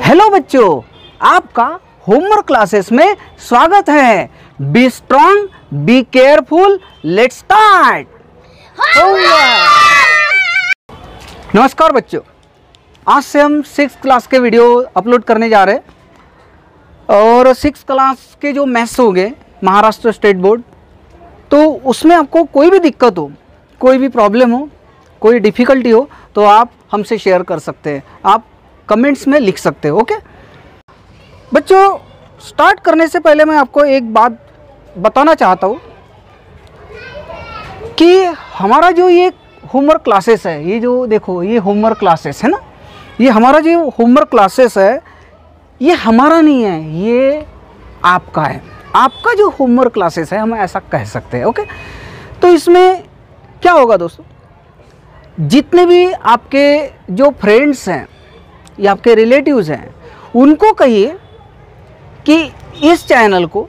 Hello बच्चों आपका homework classes में स्वागत है। Be strong be careful let start नमस्कार बच्चों आज से हम सिक्स क्लास के वीडियो अपलोड करने जा रहे हैं। और सिक्स क्लास के जो मैथ्स हो गए महाराष्ट्र स्टेट बोर्ड तो उसमें आपको कोई भी दिक्कत हो कोई भी प्रॉब्लम हो कोई डिफ़िकल्टी हो तो आप हमसे शेयर कर सकते हैं। आप कमेंट्स में लिख सकते हो ओके बच्चों स्टार्ट करने से पहले मैं आपको एक बात बताना चाहता हूँ कि हमारा जो ये होमवर्क क्लासेस है, ये जो देखो, ये होमवर्क क्लासेस है ना? ये हमारा जो होमवर्क क्लासेस है, ये हमारा नहीं है, ये आपका है। आपका जो होमवर्क क्लासेस है, हम ऐसा कह सकते हैं ओके तो इसमें क्या होगा दोस्तों? जितने भी आपके जो फ्रेंड्स हैं या आपके रिलेटिव्स हैं, उनको कहिए कि इस चैनल को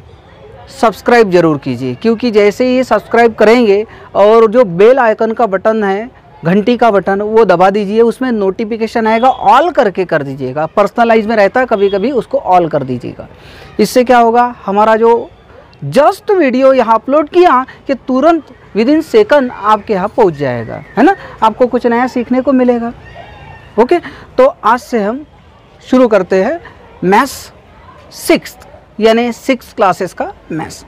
सब्सक्राइब ज़रूर कीजिए, क्योंकि जैसे ही सब्सक्राइब करेंगे और जो बेल आइकन का बटन है, घंटी का बटन, वो दबा दीजिए, उसमें नोटिफिकेशन आएगा ऑल करके कर दीजिएगा। पर्सनलाइज में रहता है कभी कभी उसको ऑल कर दीजिएगा। इससे क्या होगा, हमारा जो जस्ट वीडियो यहाँ अपलोड किया, कि तुरंत विद इन सेकंड आपके यहाँ पहुँच जाएगा, है ना? आपको कुछ नया सीखने को मिलेगा। ओके? तो आज से हम शुरू करते हैं मैथ्स सिक्स यानी सिक्स क्लासेस का मैथ्स।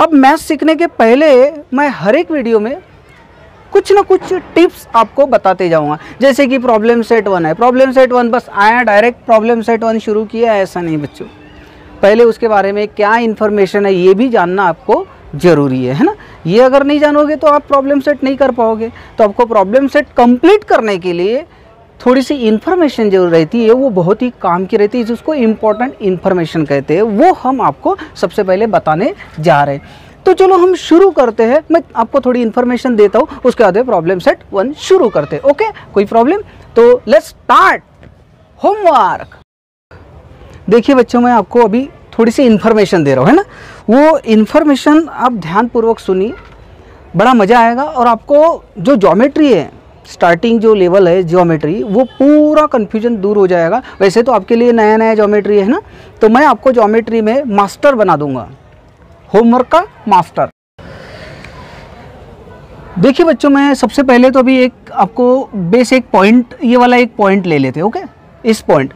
अब मैथ्स सीखने के पहले मैं हर एक वीडियो में कुछ ना कुछ टिप्स आपको बताते जाऊँगा। जैसे कि प्रॉब्लम सेट वन है। प्रॉब्लम सेट वन बस आया डायरेक्ट प्रॉब्लम सेट वन शुरू किया ऐसा नहीं बच्चों। पहले उसके बारे में क्या इन्फॉर्मेशन है, ये भी जानना आपको ज़रूरी है है ना? ये अगर नहीं जानोगे तो आप प्रॉब्लम सेट नहीं कर पाओगे। तो आपको प्रॉब्लम सेट कंप्लीट करने के लिए थोड़ी सी इन्फॉर्मेशन जो रहती है, वो बहुत ही काम की रहती है, जिसको इम्पोर्टेंट इन्फॉर्मेशन कहते हैं, वो हम आपको सबसे पहले बताने जा रहे हैं। तो चलो हम शुरू करते हैं, मैं आपको थोड़ी इन्फॉर्मेशन देता हूँ, उसके बाद प्रॉब्लम सेट वन शुरू करते हैं ओके कोई प्रॉब्लम तो लेट्स स्टार्ट होमवर्क देखिए बच्चों, मैं आपको अभी थोड़ी सी इन्फॉर्मेशन दे रहा हूँ, है ना? वो इन्फॉर्मेशन आप ध्यानपूर्वक सुनिए, बड़ा मज़ा आएगा, और आपको जो जोमेट्री है स्टार्टिंग जो लेवल है ज्योमेट्री वो पूरा कन्फ्यूज़न दूर हो जाएगा। वैसे तो आपके लिए नया नया ज्योमेट्री है ना? तो मैं आपको ज्योमेट्री में मास्टर बना दूँगा। होमवर्क का मास्टर देखिए बच्चों, मैं सबसे पहले तो अभी एक आपको बेस एक पॉइंट ये वाला एक पॉइंट ले लेते ओके इस पॉइंट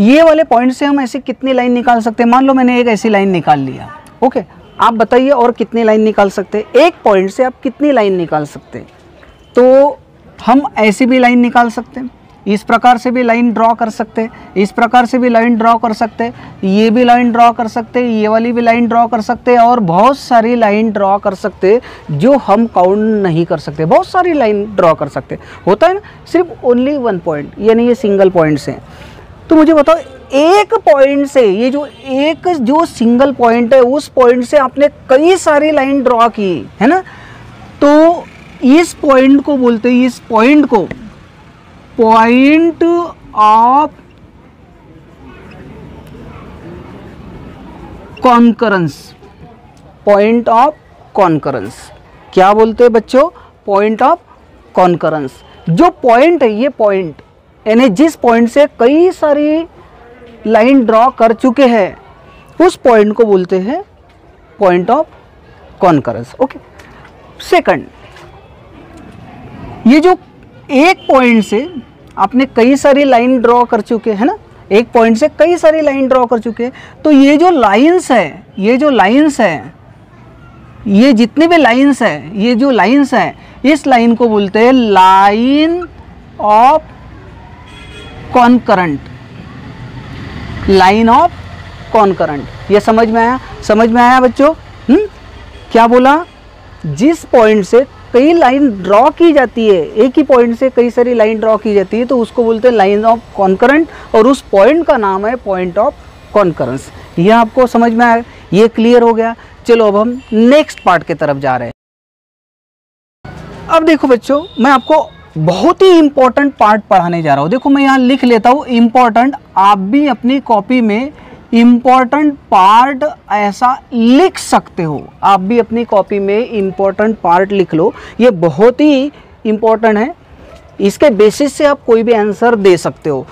ये वाले पॉइंट से हम ऐसे कितनी लाइन निकाल सकते हैं? मान लो मैंने एक ऐसी लाइन निकाल लिया ओके आप बताइए और कितनी लाइन निकाल सकते हैं? एक पॉइंट से आप कितनी लाइन निकाल सकते हैं? तो हम ऐसी भी लाइन निकाल सकते हैं। इस प्रकार से भी लाइन ड्रॉ कर सकते हैं। इस प्रकार से भी लाइन ड्रॉ कर सकते हैं। ये भी लाइन ड्रॉ कर सकते हैं, ये वाली भी लाइन ड्रॉ कर सकते हैं और बहुत सारी लाइन ड्रॉ कर सकते जो हम काउंट नहीं कर सकते। बहुत सारी लाइन ड्रॉ कर सकते होता है ना, सिर्फ़ ओनली वन पॉइंट यानी ये सिंगल पॉइंट्स हैं। तो मुझे बताओ, एक पॉइंट से, ये जो एक, जो सिंगल पॉइंट है, उस पॉइंट से आपने कई सारी लाइन ड्रॉ की, है ना? तो इस पॉइंट को बोलते हैं, इस पॉइंट को। Point of concurrence point of concurrence क्या बोलते हैं बच्चों? पॉइंट ऑफ़ कॉन्करेंस जो पॉइंट है, ये पॉइंट यानी जिस पॉइंट से कई सारी लाइन ड्रॉ कर चुके हैं, उस पॉइंट को बोलते हैं point of concurrence okay second ये जो एक पॉइंट से आपने कई सारी लाइन ड्रॉ कर चुके हैं ना? एक पॉइंट से कई सारी लाइन ड्रॉ कर चुके हैं। तो ये जो लाइंस है, ये जो लाइंस है, ये जितने भी लाइंस है, ये जो लाइंस है, इस लाइन को बोलते हैं line of concurrent line of concurrent ये समझ में आया? समझ में आया बच्चों? हम्म? क्या बोला? जिस पॉइंट से कई लाइन ड्रॉ की जाती है। एक ही पॉइंट से कई सारी लाइन ड्रॉ की जाती है तो उसको बोलते हैं लाइन ऑफ़ कॉन्करेंट और उस पॉइंट का नाम है पॉइंट ऑफ़ कॉन्करेंस ये आपको समझ में आया? ये क्लियर हो गया। चलो, अब हम नेक्स्ट पार्ट के तरफ़ जा रहे हैं। अब देखो बच्चों, मैं आपको बहुत ही इंपॉर्टेंट पार्ट पढ़ाने जा रहा हूँ। देखो, मैं यहाँ लिख लेता हूँ इंपॉर्टेंट आप भी अपनी कॉपी में इंपॉर्टेंट पार्ट ऐसा लिख सकते हो। आप भी अपनी कॉपी में इंपॉर्टेंट पार्ट लिख लो। ये बहुत ही इंपॉर्टेंट है। इसके बेसिस से आप कोई भी आंसर दे सकते हो।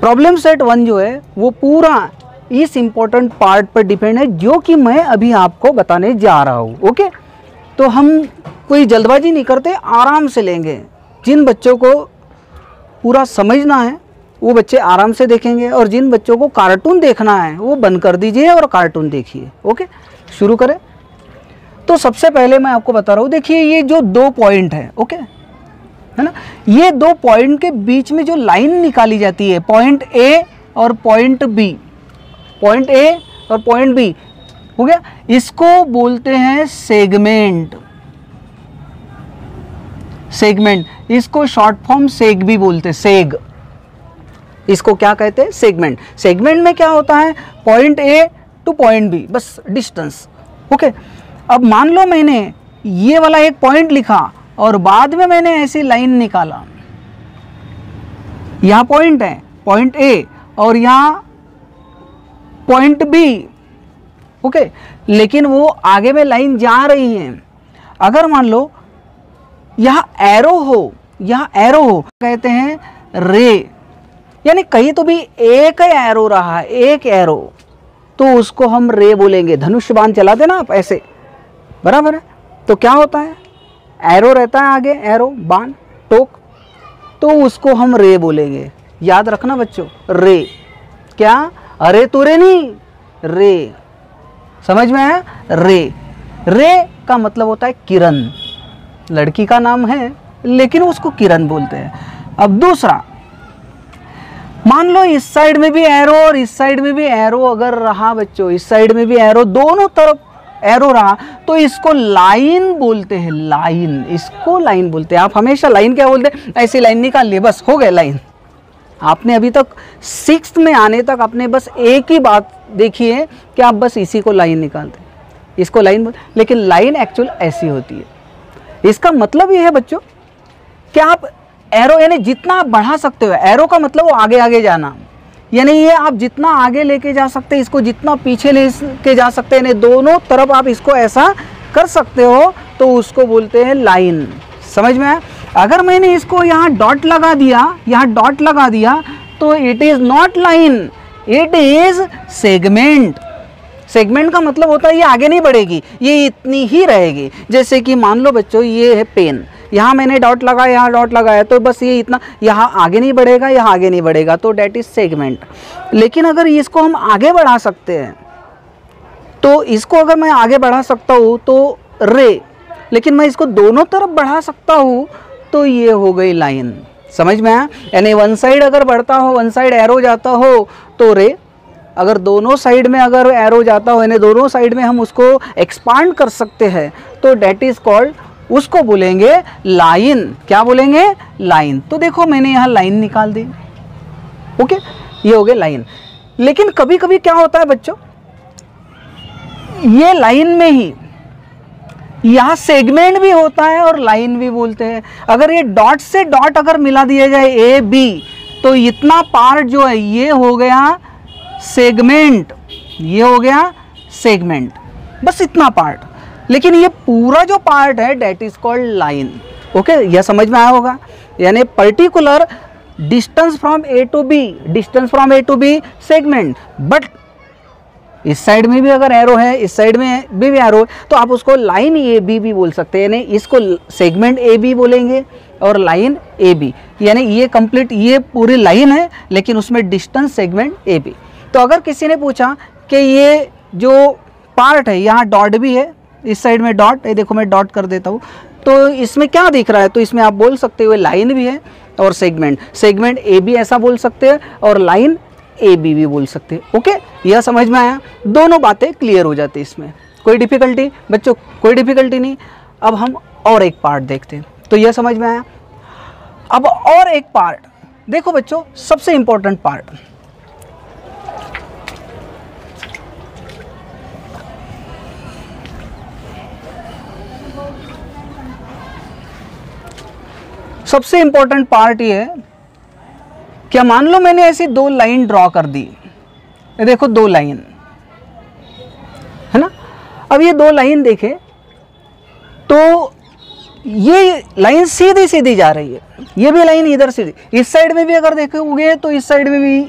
प्रॉब्लम सेट वन जो है, वो पूरा इस इंपॉर्टेंट पार्ट पर डिपेंड है, जो कि मैं अभी आपको बताने जा रहा हूँ ओके तो हम कोई जल्दबाजी नहीं करते, आराम से लेंगे। जिन बच्चों को पूरा समझना है वो बच्चे आराम से देखेंगे और जिन बच्चों को कार्टून देखना है, वो बंद कर दीजिए और कार्टून देखिए, ओके? शुरू करें। तो सबसे पहले मैं आपको बता रहा हूँ, देखिए ये जो दो पॉइंट है, ओके? है ना? ये दो पॉइंट के बीच में जो लाइन निकाली जाती है पॉइंट ए और पॉइंट बी पॉइंट ए और पॉइंट बी हो गया? इसको बोलते हैं सेगमेंट सेगमेंट इसको शॉर्ट फॉर्म सेग भी बोलते हैं सेग इसको क्या कहते हैं? सेगमेंट सेगमेंट में क्या होता है? Point A to point B बस डिस्टेंस ओके अब मान लो मैंने ये वाला एक पॉइंट लिखा और बाद में मैंने ऐसी लाइन निकाला। यहाँ पॉइंट है पॉइंट ए और यहाँ पॉइंट बी ओके लेकिन वो आगे में लाइन जा रही है। अगर मान लो यह एरो हो, यह एरो हो, कहते हैं रे यानी कहीं तो भी एक एरो रहा एक एरो तो उसको हम रे बोलेंगे। धनुष बाण चला देना आप ऐसे। बराबर है? तो क्या होता है? एरो रहता है आगे एरो बाण, टोक। तो उसको हम रे बोलेंगे। याद रखना बच्चों, रे। क्या? अरे तो रे नहीं, रे। समझ में आया? रे। रे का मतलब होता है किरण। लड़की का नाम है, लेकिन उसको किरण बोलते हैं। अब दूसरा मान लो इस साइड में भी एरो और इस साइड में भी एरो अगर रहा बच्चों, इस साइड में भी एरो दोनों तरफ़ एरो रहा तो इसको लाइन बोलते हैं लाइन इसको लाइन बोलते हैं। आप हमेशा लाइन क्या बोलते हैं? ऐसी लाइन निकाल लिए बस हो गए लाइन आपने अभी तक सिक्स में आने तक आपने बस एक ही बात देखी है कि आप बस इसी को लाइन निकालते इसको लाइन बोलते लेकिन लाइन एक्चुअल ऐसी होती है। इसका मतलब ये है बच्चों, कि आप एरो, यानी जितना आप बढ़ा सकते हो, एरो का मतलब वो आगे आगे जाना। यानी ये आप जितना आगे लेके जा सकते हैं, इसको जितना पीछे ले के जा सकते हैं, यानी दोनों तरफ़ आप इसको ऐसा कर सकते हो तो उसको बोलते हैं लाइन। समझ में आया? अगर मैंने इसको यहाँ डॉट लगा दिया, यहाँ डॉट लगा दिया तो it is not line it is segment segment का मतलब होता है ये आगे नहीं बढ़ेगी, ये इतनी ही रहेगी। जैसे कि मान लो बच्चों, ये है पेन। यहाँ मैंने डॉट लगाया, यहाँ डॉट लगाया तो बस ये इतना, यहाँ आगे नहीं बढ़ेगा, यहाँ आगे नहीं बढ़ेगा तो डेट इज़ सेगमेंट लेकिन अगर इसको हम आगे बढ़ा सकते हैं तो इसको अगर मैं आगे बढ़ा सकता हूँ तो रे, लेकिन मैं इसको दोनों तरफ़ बढ़ा सकता हूँ तो ये हो गई लाइन समझ में आया? यानी वन साइड अगर बढ़ता हो वन साइड एरो जाता हो तो रे, अगर दोनों साइड में अगर एरो जाता हो, यानी दोनों साइड में हम उसको एक्सपांड कर सकते हैं तो डेट इज़ कॉल्ड उसको बोलेंगे लाइन। क्या बोलेंगे? लाइन। तो देखो, मैंने यहाँ लाइन निकाल दी। ओके? ये हो गया लाइन। लेकिन कभी कभी क्या होता है बच्चों? ये लाइन में ही, यहाँ सेगमेंट भी होता है और लाइन भी बोलते हैं। अगर ये डॉट से डॉट अगर मिला दिया जाए ए, बी तो इतना पार्ट जो है, ये हो गया सेगमेंट। ये हो गया सेगमेंट। बस इतना पार्ट। लेकिन ये पूरा जो पार्ट है that is called line okay यह समझ में आया होगा? यानी particular distance from A to B distance from A to B segment but इस साइड में भी अगर एरो है इस साइड में भी, भी एरो तो आप उसको लाइन ए बी भी बोल सकते हैं। यानी इसको सेगमेंट ए बी बोलेंगे और लाइन ए बी यानी ये कंप्लीट ये पूरी लाइन है लेकिन उसमें डिस्टेंस सेगमेंट ए बी तो अगर किसी ने पूछा कि ये जो पार्ट है यहाँ डॉट भी है इस साइड में डॉट, ये देखो मैं डॉट कर देता हूँ। तो इसमें क्या दिख रहा है? तो इसमें आप बोल सकते हो लाइन भी है और सेगमेंट। सेगमेंट ए बी ऐसा बोल सकते हैं और लाइन ए बी भी बोल सकते हैं। ओके? यह समझ में आया? दोनों बातें क्लियर हो जाती इसमें। कोई डिफिकल्टी बच्चों, कोई डिफिकल्टी नहीं। अब हम और एक पार्ट देखते हैं। तो यह समझ में आया? अब और एक पार्ट देखो बच्चों, सबसे इंपॉर्टेंट पार्ट सबसे इंपॉर्टेंट पार्ट ये क्या मान लो मैंने ऐसी दो लाइन ड्रॉ कर दी। देखो दो लाइन है ना? अब ये दो लाइन देखे तो ये लाइन सीधी सीधी जा रही है। ये भी लाइन इधर सीधी इस साइड में भी अगर देखोगे तो इस साइड में भी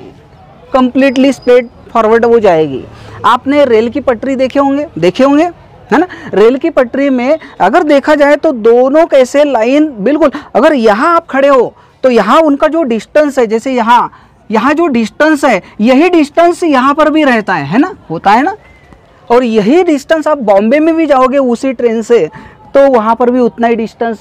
कंप्लीटली स्ट्रेट फॉरवर्ड हो जाएगी। आपने रेल की पटरी देखे होंगे? देखे होंगे? है ना? रेल की पटरी में अगर देखा जाए तो दोनों कैसे लाइन बिल्कुल, अगर यहाँ आप खड़े हो तो यहाँ उनका जो डिस्टेंस है, जैसे यहाँ यहाँ जो डिस्टेंस है, यही डिस्टेंस यहाँ पर भी रहता है है ना? होता है ना? और यही डिस्टेंस आप बॉम्बे में भी जाओगे, उसी ट्रेन से तो वहाँ पर भी उतना ही डिस्टेंस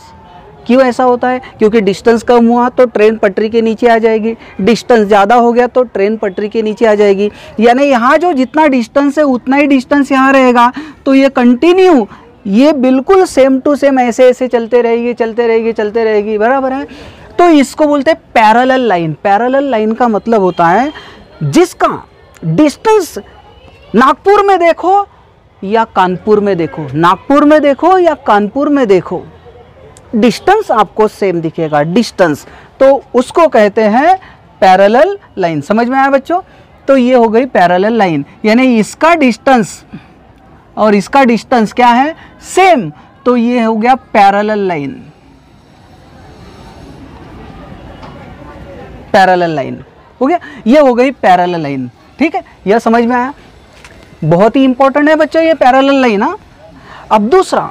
क्यों ऐसा होता है? क्योंकि डिस्टेंस कम हुआ तो ट्रेन पटरी के नीचे आ जाएगी। डिस्टेंस ज़्यादा हो गया तो ट्रेन पटरी के नीचे आ जाएगी। यानी यहाँ जो जितना डिस्टेंस है, उतना ही डिस्टेंस यहाँ रहेगा। तो ये कंटिन्यू ये बिल्कुल सेम टू सेम ऐसे ऐसे चलते रहेगी चलते रहेगी चलते रहेगी, बराबर है? तो इसको बोलते हैं पैरेलल लाइन पैरेलल लाइन का मतलब होता है जिसका डिस्टेंस नागपुर में देखो या कानपुर में देखो। नागपुर में देखो या कानपुर में देखो। डिस्टेंस आपको सेम दिखेगा, डिस्टेंस। तो उसको कहते हैं पैरेलल लाइन। समझ में आया बच्चों? तो ये हो गई पैरेलल लाइन। यानी इसका डिस्टेंस और इसका डिस्टेंस क्या है? सेम। तो ये हो गया पैरेलल लाइन। Parallel line. हो गया? ये हो गई पैरेलल लाइन। ठीक है? यह समझ में आया? बहुत ही इंपॉर्टेंट है बच्चों, ये पैरेलल लाइन ना अब दूसरा।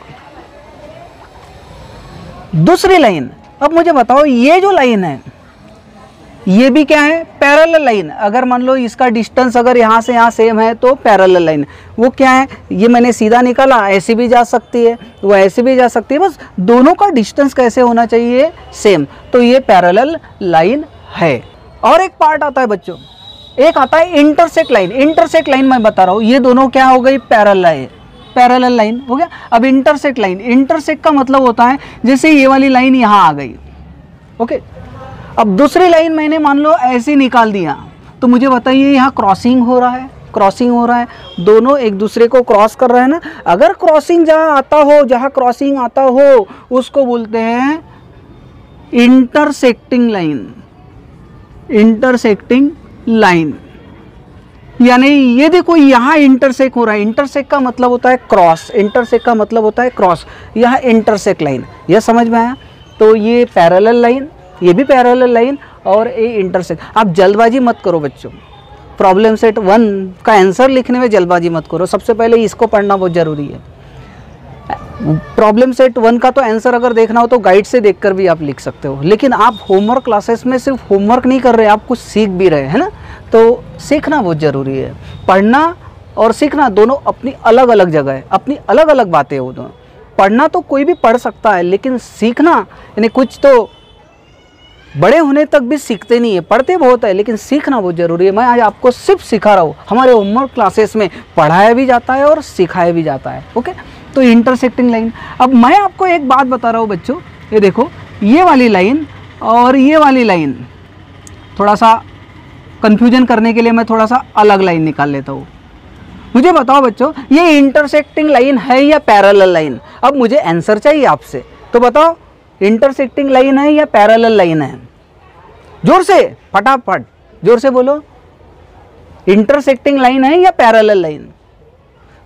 दूसरी लाइन। अब मुझे बताओ, ये जो लाइन है, ये भी क्या है? पैरल लाइन अगर मान लो इसका डिस्टेंस अगर यहाँ से यहाँ सेम है तो पैरल लाइन वो क्या है? ये मैंने सीधा निकाला, ऐसे भी जा सकती है, वो ऐसे भी जा सकती है। बस दोनों का डिस्टेंस कैसे होना चाहिए? सेम तो ये पैरल लाइन है। और एक पार्ट आता है बच्चों। एक आता है इंटरसेक्ट लाइन इंटरसेक्ट लाइन मैं बता रहा हूँ, ये दोनों क्या हो गई? पैरल लाइन पैरेलल लाइन हो गया? अब इंटरसेक्ट लाइन इंटरसेक्ट का मतलब होता है जैसे ये वाली लाइन यहाँ आ गई। ओके अब दूसरी लाइन मैंने मान लो ऐसे निकाल दिया। तो मुझे बताइए यहाँ क्रॉसिंग हो रहा है? क्रॉसिंग हो रहा है। दोनों एक दूसरे को क्रॉस कर रहे हैं ना? अगर क्रॉसिंग जहाँ आता हो, जहाँ क्रॉसिंग आता हो, उसको बोलते हैं इंटरसेक्टिंग लाइन इंटरसेक्टिंग लाइन यानी ये देखो, यहाँ इंटरसेक हो रहा है। इंटरसेक का मतलब होता है क्रॉस इंटरसेक का मतलब होता है क्रॉस यह इंटरसेक लाइन यह समझ में आया? तो ये पैरेलल लाइन ये भी पैरेलल लाइन और ये इंटरसेक आप जल्दबाजी मत करो बच्चों। प्रॉब्लम सेट वन का आंसर लिखने में जल्दबाजी मत करो। सबसे पहले इसको पढ़ना बहुत ज़रूरी है। प्रॉब्लम सेट वन का तो आंसर अगर देखना हो तो गाइड से देखकर भी आप लिख सकते हो। लेकिन आप होमवर्क क्लासेस में सिर्फ़ होमवर्क नहीं कर रहे, आप कुछ सीख भी रहे, हैं ना? तो सीखना बहुत ज़रूरी है। पढ़ना और सीखना दोनों अपनी अलग अलग जगह है, अपनी अलग अलग बातें हो दोनों। पढ़ना तो कोई भी पढ़ सकता है, लेकिन सीखना, यानी कुछ तो बड़े होने तक भी सीखते नहीं है, पढ़ते बहुत है, लेकिन सीखना बहुत ज़रूरी है। मैं आज आपको सिर्फ़ सिखा रहा हूँ, हमारे होमवर्क क्लासेस में पढ़ाया भी जाता है और सिखाया भी जाता है, ओके? तो इंटरसेक्टिंग लाइन अब मैं आपको एक बात बता रहा हूँ बच्चों, ये देखो, ये वाली लाइन और ये वाली लाइन थोड़ा सा कन्फ्यूज़न करने के लिए मैं थोड़ा सा अलग लाइन निकाल लेता हूँ। मुझे बताओ बच्चों, ये इंटरसेक्टिंग लाइन है या पैरेलल लाइन अब मुझे आंसर चाहिए आपसे। तो बताओ इंटरसेक्टिंग लाइन है या पैरेलल लाइन है? ज़ोर से, फटाफट, ज़ोर से बोलो। इंटरसेक्टिंग लाइन है या पैरेलल लाइन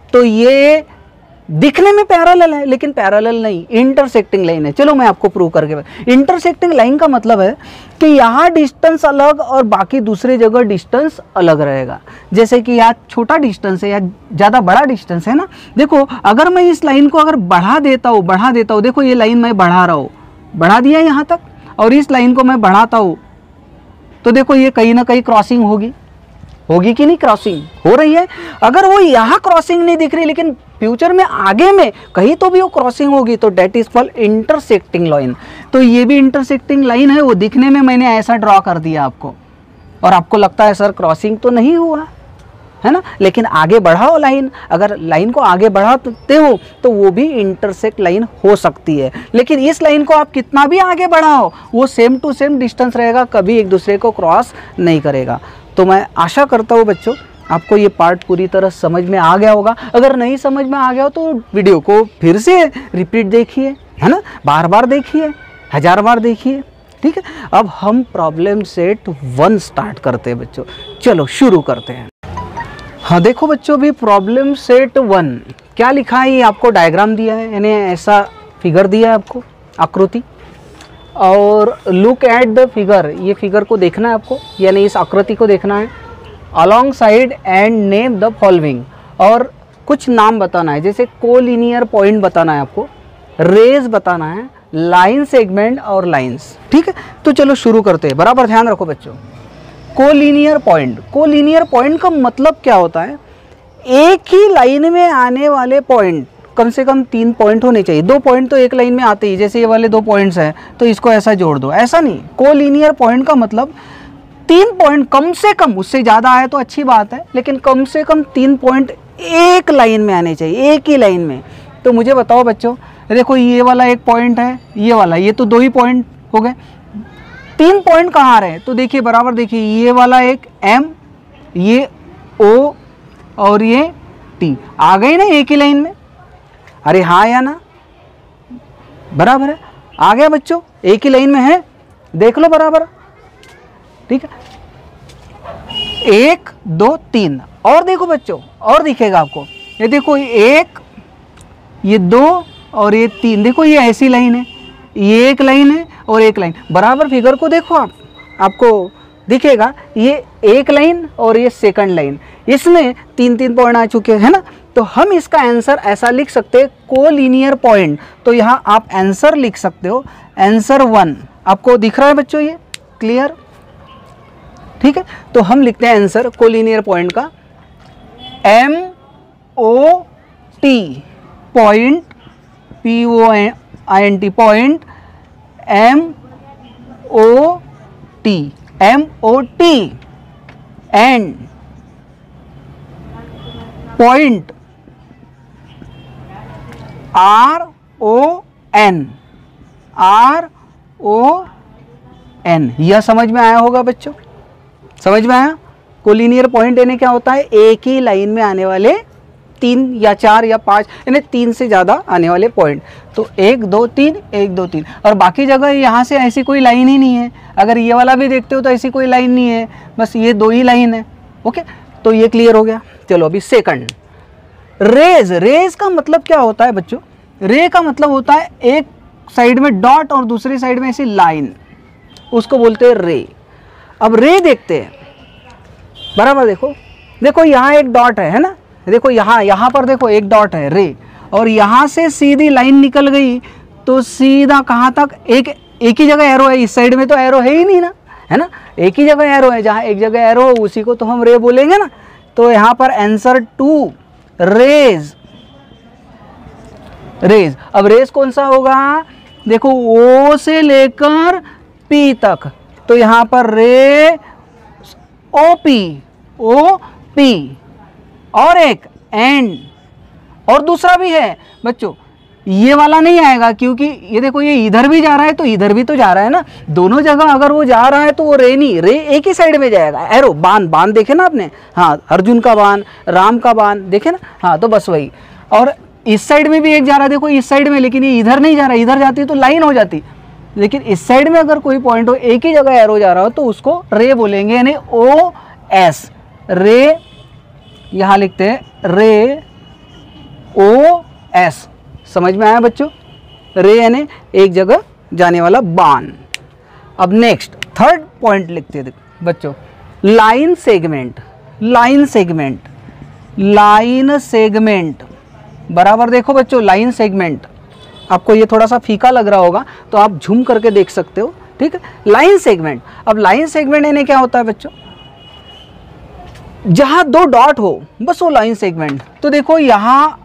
तो ये दिखने में पैरेलल है, लेकिन पैरेलल नहीं इंटरसेक्टिंग लाइन है। चलो मैं आपको प्रूव करके इंटरसेक्टिंग लाइन का मतलब है कि यहाँ डिस्टेंस अलग और बाकी दूसरे जगह डिस्टेंस अलग रहेगा। जैसे कि यहाँ छोटा डिस्टेंस है, या ज़्यादा बड़ा डिस्टेंस है ना। देखो, अगर मैं इस लाइन को अगर बढ़ा देता हूँ, बढ़ा देता हूँ, देखो ये लाइन मैं बढ़ा रहा हूँ। बढ़ा दिया यहाँ तक, और इस लाइन को मैं बढ़ाता हूँ। तो देखो ये कहीं ना कहीं क्रॉसिंग होगी। होगी कि नहीं क्रॉसिंग हो रही है। अगर वो यहाँ क्रॉसिंग नहीं दिख रही, लेकिन फ्यूचर में आगे में कहीं तो भी वो क्रॉसिंग होगी तो that is called intersecting line तो ये भी इंटरसेक्टिंग लाइन है, वो दिखने में मैंने ऐसा ड्रॉ कर दिया आपको। और आपको लगता है, सर क्रॉसिंग तो नहीं हुआ। है ना? लेकिन आगे बढ़ाओ लाइन अगर लाइन को आगे बढ़ाते हो तो वो भी इंटरसेक्ट लाइन हो सकती है। लेकिन इस लाइन को आप कितना भी आगे बढ़ाओ, वो सेम टू सेम डिस्टेंस रहेगा, कभी एक दूसरे को क्रॉस नहीं करेगा। तो मैं आशा करता हूँ बच्चों, आपको ये पार्ट पूरी तरह समझ में आ गया होगा। अगर नहीं समझ में आ गया हो तो वीडियो को फिर से रिपीट देखिए, है ना? बार बार देखिए, हज़ार बार देखिए, ठीक है? अब हम प्रॉब्लम सेट वन स्टार्ट करते हैं बच्चों। चलो शुरू करते हैं। हाँ देखो बच्चों भी प्रॉब्लम सेट वन क्या लिखा है? ये आपको डायग्राम दिया है, यानी ऐसा फिगर दिया है आपको, आकृति। और लुक एट द फिगर ये फिगर को देखना है आपको, यानी इस आकृति को देखना है। Along side and name the following और कुछ नाम बताना है, जैसे कोलिनियर पॉइंट बताना है आपको रेज बताना है लाइन सेगमेंट और लाइंस ठीक है? तो चलो शुरू करते हैं, बराबर ध्यान रखो बच्चों। कोलिनियर पॉइंट कोलिनियर पॉइंट का मतलब क्या होता है? एक ही लाइन में आने वाले पॉइंट कम से कम तीन पॉइंट होने चाहिए। दो पॉइंट तो एक लाइन में आते ही, जैसे ये वाले दो पॉइंट्स हैं तो इसको ऐसा जोड़ दो। ऐसा नहीं कोलिनियर पॉइंट का मतलब तीन पॉइंट कम से कम, उससे ज़्यादा आए तो अच्छी बात है, लेकिन कम से कम तीन पॉइंट एक लाइन में आने चाहिए, एक ही लाइन में। तो मुझे बताओ बच्चों, देखो ये वाला एक पॉइंट है, ये वाला, ये तो दो ही पॉइंट हो गए। तीन पॉइंट कहाँ रहे तो देखिए, बराबर देखिए, ये वाला एक एम ये ओ और ये टी आ गए ना एक ही लाइन में? अरे हाँ या ना? बराबर है। आ गया बच्चों, एक ही लाइन में है। देख लो बराबर। ठीक है। एक, दो, तीन। और देखो बच्चों, और दिखेगा आपको। ये देखो एक, ये दो, और ये तीन। देखो, ये ऐसी लाइन है। ये एक लाइन है, और एक लाइन। बराबर फिगर को देखो आप। आपको दिखेगा, ये एक लाइन और ये सेकंड लाइन। इसमें तीन तीन पॉइंट आ चुके हैं ना? तो हम इसका आंसर ऐसा लिख सकते हैं कोलिनियर पॉइंट तो यहाँ आप आंसर लिख सकते हो. आंसर वन आपको दिख रहा है बच्चों ये? क्लियर ठीक है? तो हम लिखते हैं आंसर कोलिनियर पॉइंट का. M O T point P O I N T point M O T M O T and point R O N R O N यह समझ में आया होगा बच्चों? समझ में आया? कोलिनियर पॉइंट यानी क्या होता है? एक ही लाइन में आने वाले तीन या चार या पाँच, यानी तीन से ज़्यादा आने वाले पॉइंट तो एक, दो, तीन, एक, दो, तीन। और बाकी जगह यहाँ से ऐसी कोई लाइन ही नहीं है। अगर ये वाला भी देखते हो तो ऐसी कोई लाइन नहीं है। बस ये दो ही लाइन है। ओके तो ये क्लियर हो गया। चलो अभी सेकंड रेज रेज का मतलब क्या होता है बच्चों? रे का मतलब होता है एक साइड में डॉट और दूसरी साइड में ऐसी लाइन। उसको बोलते हैं रे। अब रे देखते हैं। बराबर देखो। देखो यहाँ एक डॉट है है ना? देखो यहाँ यहाँ पर देखो एक डॉट है, रे। और यहाँ से सीधी लाइन निकल गई तो सीधा कहाँ तक? एक एक ही जगह एरो है। इस साइड में तो एरो है ही नहीं ना? है ना? एक ही जगह एरो है। जहाँ एक जगह एरो हो, उसी को तो हम रे बोलेंगे ना? तो यहाँ पर आंसर टू रेज। रेज। अब रेज कौन सा होगा? देखो, ओ से लेकर पी तक। तो यहाँ पर रे, ओ पी ओ पी। और एक एंड और दूसरा भी है। बच्चों ये वाला नहीं आएगा, क्योंकि ये देखो, ये इधर भी जा रहा है तो इधर भी तो जा रहा है ना। दोनों जगह अगर वो जा रहा है तो वो रे नहीं, रे एक ही साइड में जाएगा। एरो बान बान देखे ना आपने? हाँ अर्जुन का बान राम का बान देखे ना? हाँ तो बस वही। और इस साइड में भी एक जा रहा है, देखो, इस साइड में, लेकिन ये इधर नहीं जा रहा, इधर जाती तो लाइन हो जाती। लेकिन इस साइड में अगर कोई पॉइंट हो, एक ही जगह एरो जा रहा हो तो उसको रे बोलेंगे, यानी ओ एस रे, यहाँ लिखते हैं, रे ओ एस समझ में आया बच्चों? रे यानी एक जगह जाने वाला बान। अब नेक्स्ट थर्ड पॉइंट लिखते हैं बच्चों line segment line segment line segment बराबर देखो बच्चों लाइन सेगमेंट आपको ये थोड़ा सा फीका लग रहा होगा तो आप झूम करके देख सकते हो, ठीक है? लाइन सेगमेंट अब लाइन सेगमेंट यानी क्या होता है बच्चों? जहाँ दो डॉट हो, बस वो लाइन सेगमेंट तो देखो यहाँ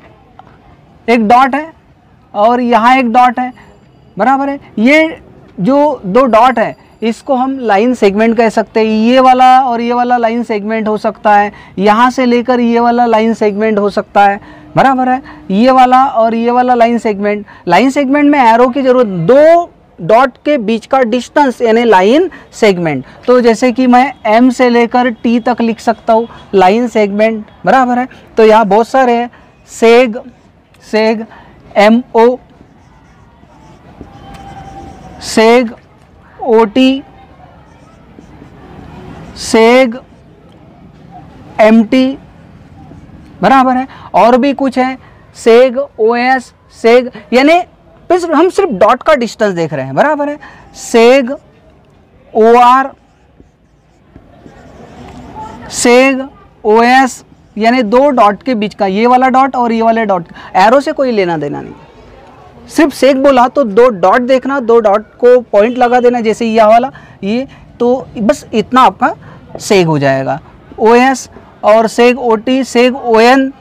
एक डॉट है और यहाँ एक डॉट है। बराबर है। ये जो दो डॉट है, इसको हम लाइन सेगमेंट कह सकते हैं। ये वाला और ये वाला लाइन सेगमेंट हो सकता है। यहाँ से लेकर ये वाला लाइन सेगमेंट हो सकता है। बराबर है। ये वाला और ये वाला लाइन सेगमेंट लाइन सेगमेंट में एरो की ज़रूरत, दो डॉट के बीच का डिस्टेंस यानी लाइन सेगमेंट तो जैसे कि मैं एम से लेकर टी तक लिख सकता हूँ। लाइन सेगमेंट बराबर है। तो यहाँ बहुत सारे हैं। Seg seg M O seg O T seg M T बराबर है। और भी कुछ है। सेग ओ एस सेग यानी हम सिर्फ़ डॉट का डिस्टेंस देख रहे हैं। बराबर है। सेग ओ आर सेग ओ एस यानी दो डॉट के बीच का, ये वाला डॉट और ये वाले डॉट, एरो से कोई लेना देना नहीं। सिर्फ़ सेक बोला तो दो डॉट देखना, दो डॉट को पॉइंट लगा देना, जैसे यह वाला, ये तो बस इतना आपका सेग हो जाएगा। ओ एस और seg O T seg O N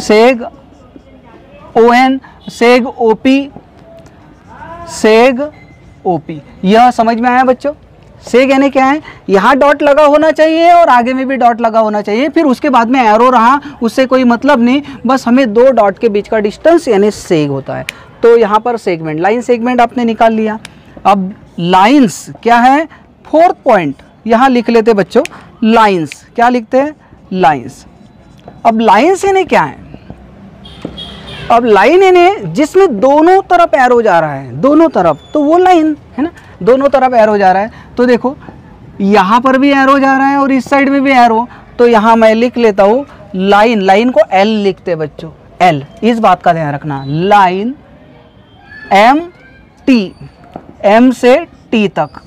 seg O N seg O P seg O P यह समझ में आया बच्चों? सेग यानी क्या है? यहाँ डॉट लगा होना चाहिए और आगे में भी डॉट लगा होना चाहिए। फिर उसके बाद में एरो रहा, उससे कोई मतलब नहीं। बस हमें दो डॉट के बीच का डिस्टेंस यानी सेग होता है। तो यहाँ पर सेगमेंट लाइन सेगमेंट आपने निकाल लिया। अब लाइंस क्या है? फोर्थ पॉइंट यहाँ लिख लेते बच्चों लाइन्स क्या लिखते हैं? लाइन्स अब लाइन्स यानी क्या है? अब लाइन यानी जिसमें दोनों तरफ़ एरो जा रहा है, दोनों तरफ़ तो वो लाइन है ना? दोनों तरफ़ एरो जा रहा है। तो देखो, यहाँ पर भी एरो जा रहा है और इस साइड में भी एरो तो यहाँ मैं लिख लेता हूँ लाइन लाइन को एल लिखते बच्चों एल इस बात का ध्यान रखना लाइन एम टी एम से टी तक।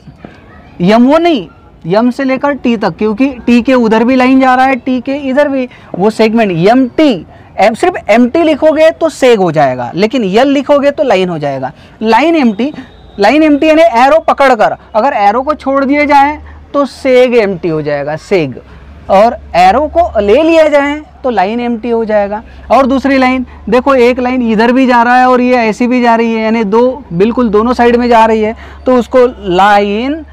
यम वो नहीं, यम से लेकर टी तक, क्योंकि टी के उधर भी लाइन जा रहा है टी के इधर भी। वो सेगमेंट यम टी एम सिर्फ़ एम टी लिखोगे तो सेग हो जाएगा, लेकिन यल लिखोगे तो लाइन हो जाएगा। Line M T line M T यानी एरो पकड़ कर अगर एरो को छोड़ दिए जाए तो सेग एम टी हो जाएगा सेग और एरो को ले लिया जाए तो लाइन एमटी हो जाएगा। और दूसरी लाइन, देखो, एक लाइन इधर भी जा रहा है और ये ऐसी भी जा रही है, यानी दो, बिल्कुल दोनों साइड में जा रही है तो उसको लाइन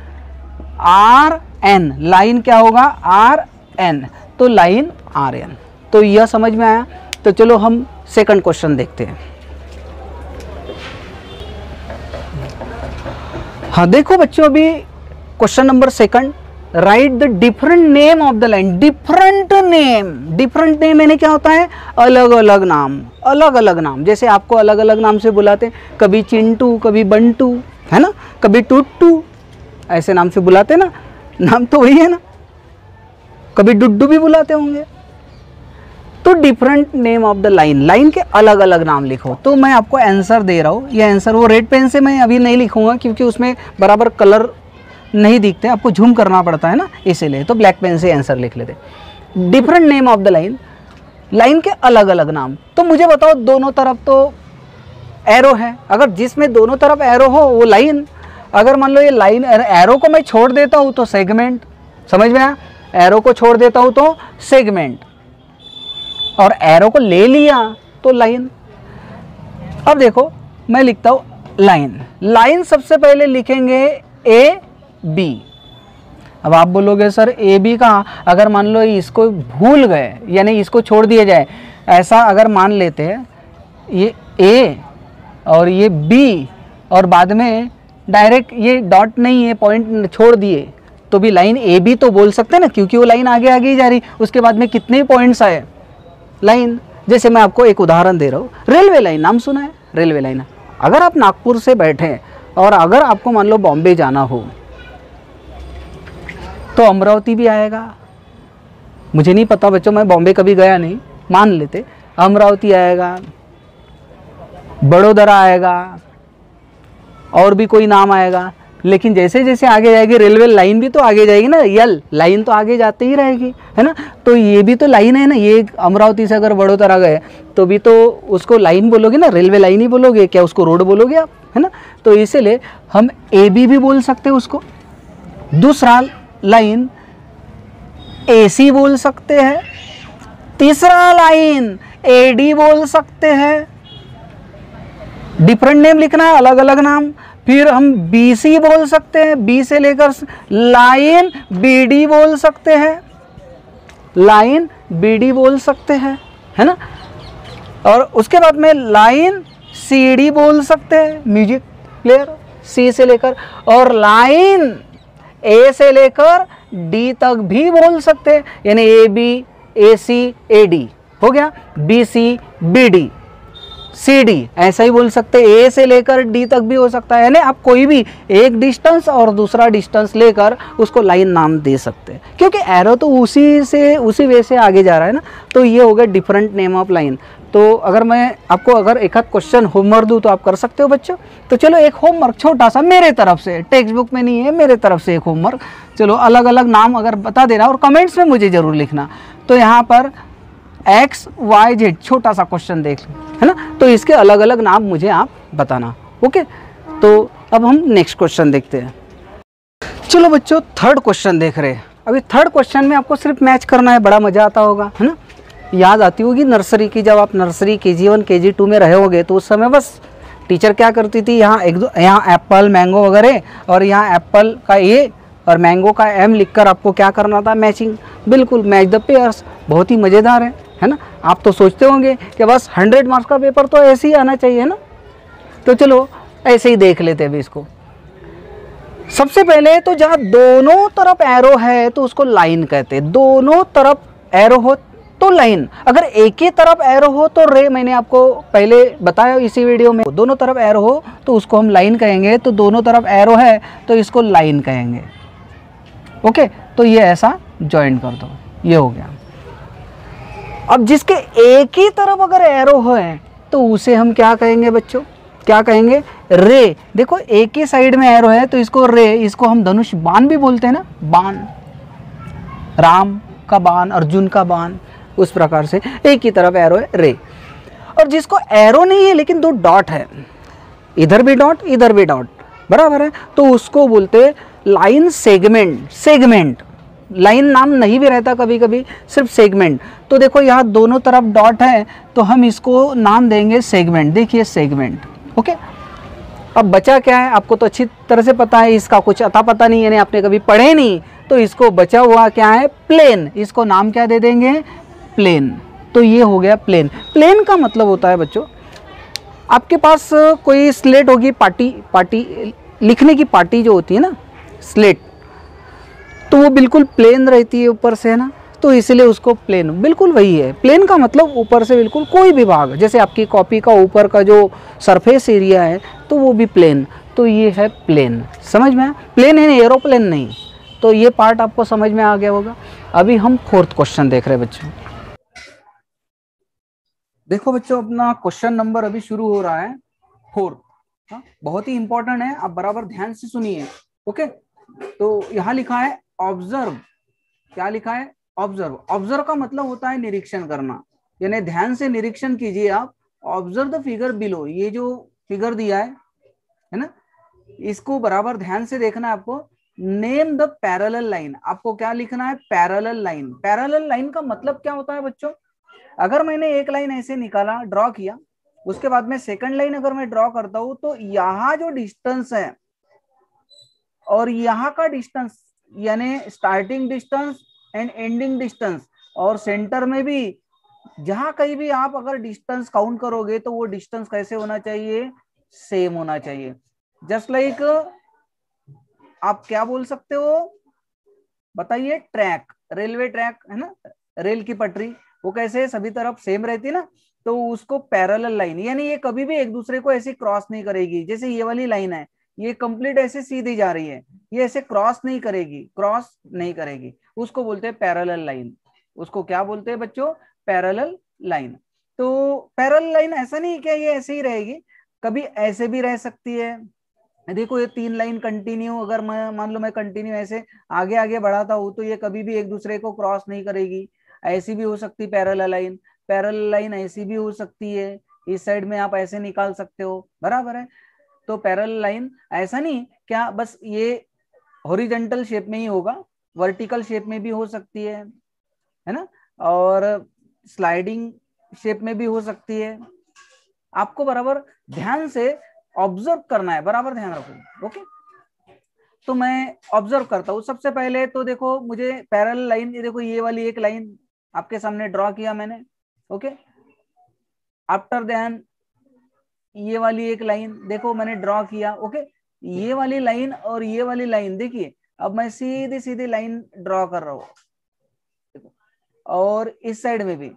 आर एन। लाइन क्या होगा? R N. तो लाइन आर एन। तो यह समझ में आया? तो चलो हम सेकंड क्वेश्चन देखते हैं। हाँ देखो बच्चों, अभी question number second right the different name of the line different name different name यानी क्या होता है? अलग अलग नाम अलग अलग नाम. जैसे आपको अलग अलग नाम से बुलाते हैं, कभी चिंटू, कभी बंटू, है ना? कभी टुट्टू, ऐसे नाम से बुलाते ना? नाम तो वही है ना? कभी डुड्डू भी बुलाते होंगे। तो different name of the line line के अलग अलग नाम लिखो। तो मैं आपको आंसर दे रहा हूँ। ये आंसर वो रेड पेन से मैं अभी नहीं लिखूँगा क्योंकि उसमें बराबर कलर नहीं दिखते। आपको झूम करना पड़ता है ना, इसीलिए। तो ब्लैक पेन से आंसर लिख लेते different name of the line line के अलग अलग नाम। तो मुझे बताओ, दोनों तरफ़ तो एरो है। अगर जिसमें दोनों तरफ़ एरो हो, वो लाइन अगर मान लो ये लाइन एरो को मैं छोड़ देता हूँ तो सेगमेंट समझ में आया? एरो को छोड़ देता हूँ तो सेगमेंट और एरो को ले लिया तो लाइन अब देखो, मैं लिखता हूँ लाइन लाइन सबसे पहले लिखेंगे ए बी अब आप बोलोगे, सर ए बी का अगर मान लो इसको भूल गए, यानी इसको छोड़ दिया जाए, ऐसा अगर मान लेते हैं ये ए और ये बी और बाद में डायरेक्ट ये डॉट नहीं है पॉइंट छोड़ दिए तो भी लाइन ए बी तो बोल सकते हैं ना, क्योंकि वो लाइन आगे आगे ही जा रही। उसके बाद में कितने पॉइंट्स आए? लाइन। जैसे मैं आपको एक उदाहरण दे रहा हूँ। रेलवे लाइन, नाम सुना है? रेलवे लाइन अगर आप नागपुर से बैठे और अगर आपको मान लो बॉम्बे जाना हो तो अमरावती भी आएगा। मुझे नहीं पता बच्चों, मैं बॉम्बे कभी गया नहीं, मान लेते। अमरावती आएगा, बड़ोदरा आएगा, और भी कोई नाम आएगा। लेकिन जैसे जैसे आगे जाएगी रेलवे लाइन भी तो आगे जाएगी ना। यल लाइन तो आगे जाते ही रहेगी, है ना? तो ये भी तो लाइन है ना। ये अमरावती से अगर बड़ोदरा गए तो भी तो उसको लाइन बोलोगे ना? रेलवे लाइन ही बोलोगे? क्या उसको रोड बोलोगे आप, है ना? तो इसीलिए हम ए बी भी बोल सकते हैं उसको। दूसरा लाइन ए सी बोल सकते हैं। तीसरा लाइन ए डी बोल सकते हैं। डिफरेंट नेम लिखना है अलग अलग नाम। फिर हम बी सी बोल सकते हैं। बी से लेकर लाइन बी डी बोल सकते हैं। लाइन बी डी बोल सकते हैं, है ना? और उसके बाद में लाइन सी डी बोल सकते हैं। म्यूज़िक प्लेयर सी से लेकर और लाइन ए से लेकर डी तक भी बोल सकते हैं। यानी A B A C A D हो गया? B C B D C D ऐसा ही बोल सकते हैं। ए से लेकर डी तक भी हो सकता है। यानी आप कोई भी एक डिस्टेंस और दूसरा डिस्टेंस लेकर उसको लाइन नाम दे सकते हैं। क्योंकि एरो तो उसी से, उसी वे से आगे जा रहा है ना। तो ये हो गया डिफरेंट नेम ऑफ़ लाइन तो अगर मैं आपको अगर एक आध क्वेश्चन होमवर्क दूँ तो आप कर सकते हो बच्चों। तो चलो एक होमवर्क छोटा सा मेरे तरफ़ से। टेक्स्ट बुक में नहीं है, मेरे तरफ़ से एक होमवर्क चलो अलग अलग नाम अगर बता देना और कमेंट्स में मुझे ज़रूर लिखना। तो यहाँ पर एक्स, वाई, जेड, छोटा सा क्वेश्चन देख लो, है ना? तो इसके अलग अलग नाम मुझे आप बताना, ओके? तो अब हम नेक्स्ट क्वेश्चन देखते हैं। चलो बच्चों, थर्ड क्वेश्चन देख रहे हैं। अभी थर्ड क्वेश्चन में आपको सिर्फ़ मैच करना है, बड़ा मज़ा आता होगा, है ना? याद आती होगी नर्सरी की, जब आप नर्सरी के जी वन के जी टू में रहे होगे तो उस समय बस टीचर क्या करती थी, यहाँ एक दो, यहाँ एप्पल, मैंगो वगैरह, और यहाँ एप्पल का ए और मैंगो का एम लिखकर आपको क्या करना था, मैचिंग। बिल्कुल मैच द पेयर्स, बहुत ही मज़ेदार है। है ना? आप तो सोचते होंगे कि बस हंड्रेड मार्क्स का पेपर तो ऐसे ही आना चाहिए ना? तो चलो, ऐसे ही देख लेते अभी इसको। सबसे पहले तो जहाँ दोनों तरफ़ एरो है तो उसको लाइन कहते हैं। दोनों तरफ़ एरो हो तो लाइन अगर एक ही तरफ़ एरो हो तो रे मैंने आपको पहले बताया इसी वीडियो में। दोनों तरफ़ एरो हो तो उसको हम लाइन कहेंगे। तो दोनों तरफ़ एरो है तो इसको लाइन कहेंगे। ओके तो ये ऐसा ज्वाइन कर दो। ये हो गया। अब जिसके एक ही तरफ़ अगर एरो है तो उसे हम क्या कहेंगे बच्चों? क्या कहेंगे? रे। देखो, एक ही साइड में एरो है तो इसको रे, इसको हम धनुष बाण भी बोलते हैं ना? बाण। राम का बाण, अर्जुन का बाण, उस प्रकार से एक ही तरफ़ एरो है, रे। और जिसको एरो नहीं है, लेकिन दो डॉट है। इधर भी डॉट इधर भी डॉट बराबर है? तो उसको बोलते लाइन सेगमेंट सेगमेंट लाइन नाम नहीं भी रहता कभी कभी सिर्फ़ सेगमेंट तो देखो यहाँ दोनों तरफ़ डॉट है तो हम इसको नाम देंगे सेगमेंट देखिए सेगमेंट ओके अब बचा क्या है? आपको तो अच्छी तरह से पता है, इसका कुछ अता पता नहीं, यानी आपने कभी पढ़े नहीं तो इसको बचा हुआ क्या है? प्लेन इसको नाम क्या दे देंगे? प्लेन तो ये हो गया प्लेन प्लेन का मतलब होता है बच्चों, आपके पास कोई स्लेट होगी, पार्टी पार्टी, लिखने की पार्टी जो होती है ना स्लेट तो वो बिल्कुल प्लेन रहती है ऊपर से, है ना? तो इसलिए उसको प्लेन बिल्कुल वही है। प्लेन का मतलब ऊपर से बिल्कुल कोई भी भाग, जैसे आपकी कॉपी का ऊपर का जो सरफेस एरिया है तो वो भी प्लेन तो ये है प्लेन समझ में प्लेन है एरोप्लेन नहीं। तो ये पार्ट आपको समझ में आ गया होगा। अभी हम फोर्थ क्वेश्चन देख रहे हैं बच्चों। देखो बच्चों, अपना क्वेश्चन नंबर अभी शुरू हो रहा है। फोर्थ हाँ बहुत ही इंपॉर्टेंट है। आप बराबर ध्यान से सुनिए। ओके तो यहाँ लिखा है ऑब्ज़र्व क्या लिखा है? ऑब्ज़र्व ऑब्ज़र्व का मतलब होता है निरीक्षण करना। यानी ध्यान से निरीक्षण कीजिए आप। ऑब्ज़र्व द फिगर बिलो ये जो फिगर दिया है है ना? इसको बराबर ध्यान से देखना है आपको। नेम द पैरेलल लाइन आपको क्या लिखना है? पैरेलल लाइन पैरेलल लाइन का मतलब क्या होता है बच्चों? अगर मैंने एक लाइन ऐसे निकाला ड्रॉ किया, उसके बाद में सेकंड लाइन अगर मैं ड्रॉ करता हूँ तो यहाँ जो डिस्टेंस है, और यहाँ का डिस्टेंस यानी starting distance and ending distance और सेंटर में भी जहाँ कहीं भी आप अगर डिस्टेंस काउंट करोगे तो वो डिस्टेंस कैसे होना चाहिए? सेम होना चाहिए। जस्ट लाइक like, आप क्या बोल सकते हो? बताइए ट्रैक रेलवे ट्रैक है ना? रेल की पटरी वो कैसे सभी तरफ़ सेम रहती ना? तो उसको पैरेलल लाइन यानी ये कभी भी एक दूसरे को ऐसे क्रॉस नहीं करेगी। जैसे ये वाली लाइन है ये कंप्लीट ऐसे सीधी जा रही है। ये ऐसे क्रॉस नहीं करेगी क्रॉस नहीं करेगी। उसको बोलते हैं पैरेलल लाइन उसको क्या बोलते हैं बच्चों? पैरेलल लाइन तो पैरेलल लाइन ऐसा नहीं क्या ये ऐसे ही रहेगी। कभी ऐसे भी रह सकती है। देखो, ये तीन लाइन कंटिन्यू अगर मैं, मान लो मैं कंटिन्यू ऐसे आगे आगे बढ़ाता हूँ तो ये कभी भी एक दूसरे को क्रॉस नहीं करेगी। ऐसी भी हो सकती पैरेलल लाइन पैरेलल लाइन ऐसी भी हो सकती है। इस साइड में आप ऐसे निकाल सकते हो। बराबर है। तो पैरल लाइन ऐसा नहीं, क्या बस ये हॉरिजेंटल शेप में ही होगा वर्टिकल शेप में भी हो सकती है है ना? और स्लाइडिंग शेप में भी हो सकती है। आपको बराबर ध्यान से ऑब्ज़र्व करना है, बराबर ध्यान रखो ओके तो मैं ऑब्ज़र्व करता हूँ। सबसे पहले तो देखो, मुझे पैरल लाइन ये देखो, ये वाली एक लाइन आपके सामने ड्रॉ किया मैंने ओके आफ्टर देन ये वाली एक लाइन, देखो मैंने ड्रॉ किया ओके ये वाली लाइन और ये वाली लाइन, देखिए, अब मैं सीधी सीधी लाइन ड्रॉ कर रहा हूँ। और इस साइड में भी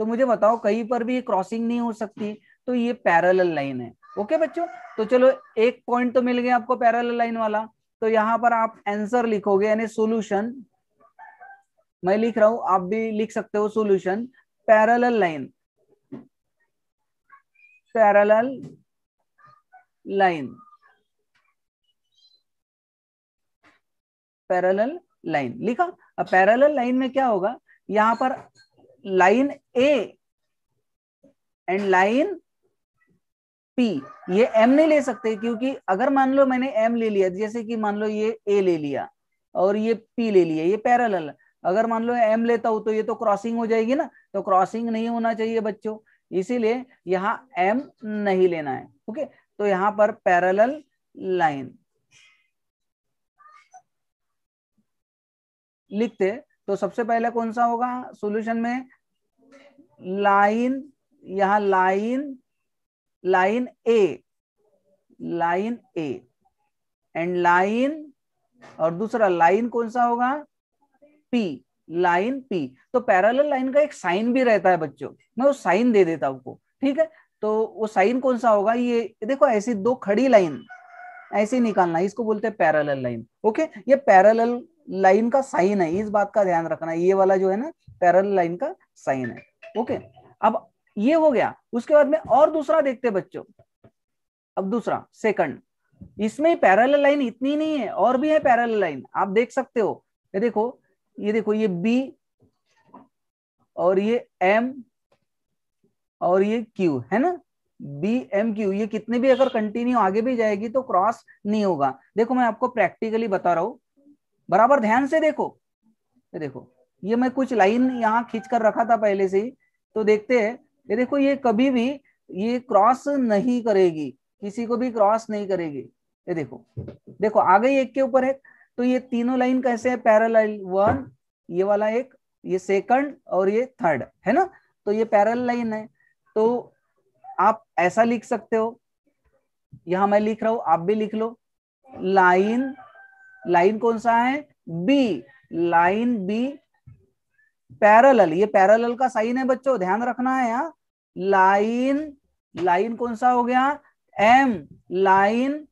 तो मुझे बताओ, कहीं पर भी क्रॉसिंग नहीं हो सकती तो ये पैरेलल लाइन है ओके बच्चों? तो चलो, एक पॉइंट तो मिल गया आपको पैरेलल लाइन वाला तो यहाँ पर आप आंसर लिखोगे, यानी सोल्यूशन मैं लिख रहा हूँ, आप भी लिख सकते हो solution parallel line parallel line parallel line लिखा? अब पैरेलल लाइन में क्या होगा? यहाँ पर line A and line P ये एम नहीं ले सकते क्योंकि अगर मान लो मैंने एम ले लिया, जैसे कि मान लो ये ए ले लिया और ये पी ले लिया, ये पैरेलल अगर मान लो एम लेता हूँ तो ये तो क्रॉसिंग हो जाएगी ना? तो क्रॉसिंग नहीं होना चाहिए बच्चों। इसीलिए यहाँ एम नहीं लेना है, ओके? तो यहाँ पर पैरेलल लाइन लिखते तो सबसे पहले कौन सा होगा? सॉल्यूशन में लाइन यहाँ line line A line A and line और दूसरा लाइन कौन सा होगा? पी लाइन पी तो पैरेलल लाइन का एक साइन भी रहता है बच्चों। मैं वो साइन दे देता हूँ आपको, ठीक है? तो वो साइन कौन सा होगा? ये देखो, ऐसी दो खड़ी लाइन ऐसे निकालना इसको बोलते हैं पैरेलल लाइन ओके ये पैरेलल लाइन का साइन है, इस बात का ध्यान रखना। ये वाला जो है ना पैरेलल लाइन का साइन है ओके अब ये हो गया, उसके बाद में और दूसरा देखते बच्चों। अब दूसरा सेकंड इसमें पैरेलल लाइन इतनी नहीं है, और भी है पैरेलल लाइन आप देख सकते हो, ये देखो ये देखो, ये बी और ये एम और ये क्यू है ना? बी एम क्यू ये कितने भी अगर कंटिन्यू आगे भी जाएगी तो क्रॉस नहीं होगा। देखो, मैं आपको प्रैक्टिकली बता रहा हूँ। बराबर ध्यान से देखो। ये देखो, ये मैं कुछ लाइन यहाँ खींच कर रखा था पहले से ही। तो देखते हैं। ये देखो, ये कभी भी ये क्रॉस नहीं करेगी। किसी को भी क्रॉस नहीं करेगी। ये देखो देखो आ गई एक के ऊपर एक तो ये तीनों लाइन कैसे है? पैरेलल वन ये वाला एक, ये सेकंड और ये थर्ड है ना? तो ये पैरल लाइन है। तो आप ऐसा लिख सकते हो। यहाँ मैं लिख रहा हूँ, आप भी लिख लो। लाइन लाइन कौन सा है? बी लाइन बी पैरेलल ये पैरेलल का साइन है बच्चों, ध्यान रखना है यहाँ लाइन लाइन कौन सा हो गया? M line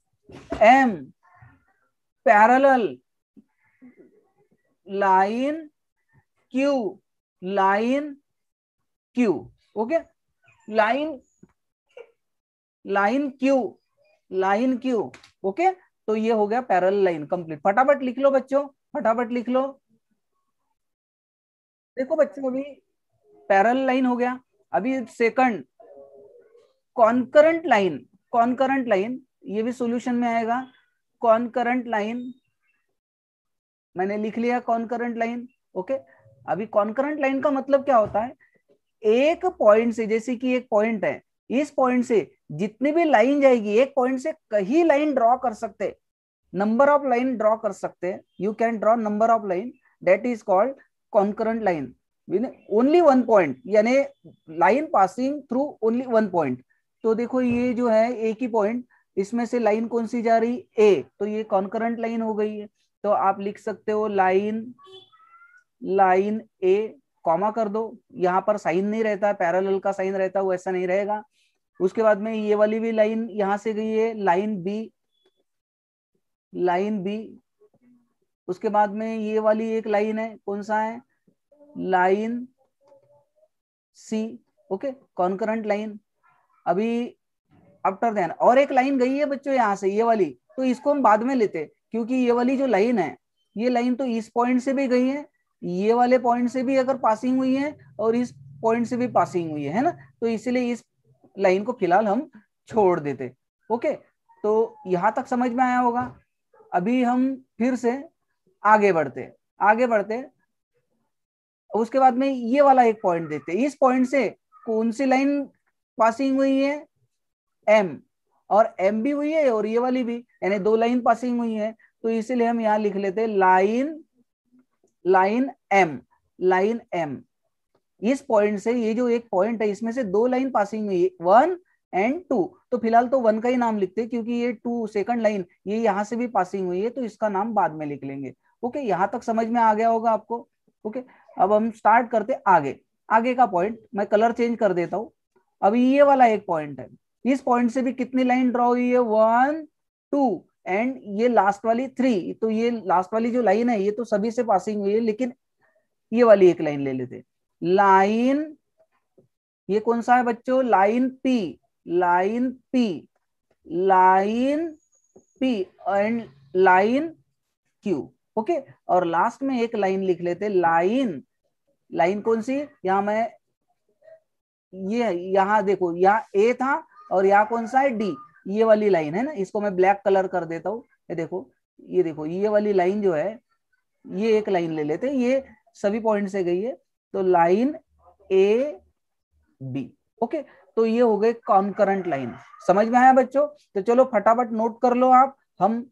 M parallel line Q line Q okay line line Q line Q okay तो ये हो गया पैरल लाइन कंप्लीट फटाफट लिख लो बच्चों, फटाफट लिख लो। देखो बच्चों, अभी पैरल लाइन हो गया। अभी second concurrent line concurrent line ये भी सॉल्यूशन में आएगा। कॉन्करेंट लाइन मैंने लिख लिया कॉन्करेंट लाइन ओके अभी कॉन्करेंट लाइन का मतलब क्या होता है? एक पॉइंट से, जैसे कि एक पॉइंट है, इस पॉइंट से जितनी भी लाइन जाएगी, एक पॉइंट से कहीं लाइन ड्रॉ कर सकते नंबर ऑफ़ लाइन ड्रॉ कर सकते you can draw number of line that is called concurrent line only one point यानी line passing through only one point तो देखो ये जो है, एक ही पॉइंट इसमें से लाइन कौन सी जा रही? ए तो ये कॉन्करेंट लाइन हो गई है। तो आप लिख सकते हो लाइन लाइन ए कॉमा कर दो। यहाँ पर साइन नहीं रहता पैरेलल का साइन रहता, वो ऐसा नहीं रहेगा। उसके बाद में ये वाली भी लाइन यहाँ से गई है, लाइन बी लाइन बी उसके बाद में ये वाली एक लाइन है, कौन सा है? Line C okay concurrent line अभी आफ्टर देन और एक लाइन गई है बच्चों यहाँ से, ये वाली तो इसको हम बाद में लेते क्योंकि ये वाली जो लाइन है, ये लाइन तो इस पॉइंट से भी गई है, ये वाले पॉइंट से भी अगर पासिंग हुई है, और इस पॉइंट से भी पासिंग हुई है है ना? तो इसलिए इस लाइन को फ़िलहाल हम छोड़ देते ओके तो यहाँ तक समझ में आया होगा। अभी हम फिर से आगे बढ़ते आगे बढ़ते उसके बाद में ये वाला एक पॉइंट देते इस पॉइंट से कौन सी लाइन पासिंग हुई है? एम और एम भी हुई है और ये वाली भी, यानी दो लाइन पासिंग हुई है तो इसीलिए हम यहाँ लिख लेते line line M line M इस पॉइंट से, ये जो एक पॉइंट है, इसमें से दो लाइन पासिंग हुई वन एंड टू तो फ़िलहाल तो वन का ही नाम लिखते हैं, क्योंकि ये टू सेकंड लाइन ये यहाँ से भी पासिंग हुई है तो इसका नाम बाद में लिख लेंगे। ओके यहाँ तक समझ में आ गया होगा आपको। ओके अब हम स्टार्ट करते आगे। आगे का पॉइंट मैं कलर चेंज कर देता हूँ। अभी ये वाला एक पॉइंट है। इस पॉइंट से भी कितनी लाइन ड्रॉ हुई है? वन, टू, एंड ये लास्ट वाली थ्री। तो ये लास्ट वाली जो लाइन है, ये तो सभी से पासिंग हुई है, लेकिन ये वाली एक लाइन ले लेते। लाइन, ये कौन सा है बच्चों? Line P line P line P and line Q okay? और लास्ट में एक लाइन लिख लेते, लाइन। लाइन कौन सी? यहाँ मैं, ये यहाँ देखो, यहाँ ए था और यहाँ कौन सा है? डी ये वाली लाइन है ना, इसको मैं ब्लैक कलर कर देता हूँ। ये देखो ये देखो, ये वाली लाइन जो है, ये एक लाइन ले लेते ये सभी पॉइंट से गई है। तो लाइन ए बी ओके तो ये हो गए कॉन्करेंट लाइन समझ में आया बच्चों? तो चलो फटाफट नोट कर लो आप। हम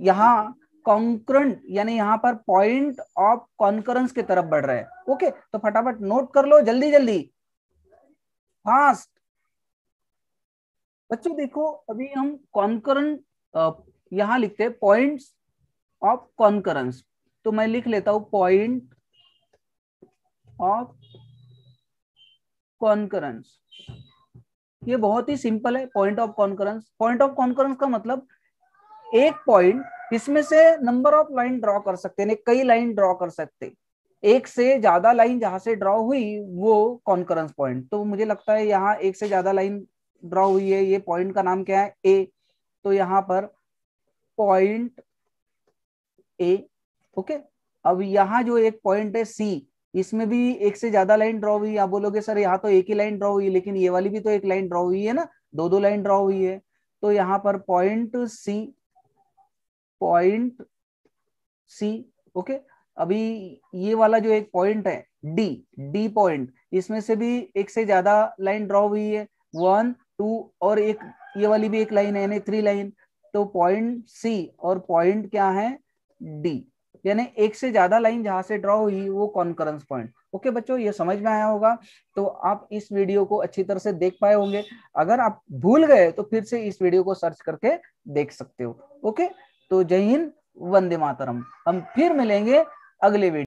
यहाँ कॉन्करेंट यानी यहाँ पर पॉइंट ऑफ़ कॉन्करेंस की तरफ़ बढ़ रहे हैं। ओके तो फटाफट नोट कर लो। जल्दी जल्दी। फास्ट बच्चों, देखो, अभी हम कॉन्करेंट यहाँ लिखते हैं पॉइंट्स ऑफ़ कॉन्करेंस तो मैं लिख लेता हूँ पॉइंट ऑफ़ कॉन्करेंस ये बहुत ही सिंपल है point of concurrence point of concurrence का मतलब एक पॉइंट इसमें से नंबर ऑफ़ लाइन ड्रॉ कर सकते हैं कई लाइन ड्रॉ कर सकते। एक से ज़्यादा लाइन जहाँ से ड्रॉ हुई, वो कॉन्करेंस पॉइंट तो मुझे लगता है यहाँ एक से ज़्यादा लाइन ड्रॉ हुई है, ये पॉइंट का नाम क्या है? ए तो यहाँ पर पॉइंट ए ओके अब यहाँ जो एक पॉइंट है सी इसमें भी एक से ज़्यादा लाइन ड्रॉ हुई आप बोलोगे, सर, यहाँ तो एक ही लाइन ड्रॉ हुई लेकिन ये वाली भी तो एक लाइन ड्रॉ हुई है ना? दो दो लाइन ड्रॉ हुई है। तो यहाँ पर point C point C okay अभी ये वाला जो एक पॉइंट है डी डी पॉइंट इसमें से भी एक से ज़्यादा लाइन ड्रॉ हुई है। वन टू और एक, ये वाली भी एक लाइन है, यानी थ्री लाइन। तो पॉइंट सी और पॉइंट क्या है? डी यानी एक से ज़्यादा लाइन जहाँ से ड्रॉ हुई, वो कॉन्करेंस पॉइंट ओके बच्चों, ये समझ में आया होगा? तो आप इस वीडियो को अच्छी तरह से देख पाए होंगे। अगर आप भूल गए तो फिर से इस वीडियो को सर्च करके देख सकते हो। ओके तो जय हिंद, वंदे मातरम। हम फिर मिलेंगे अगले वीडियो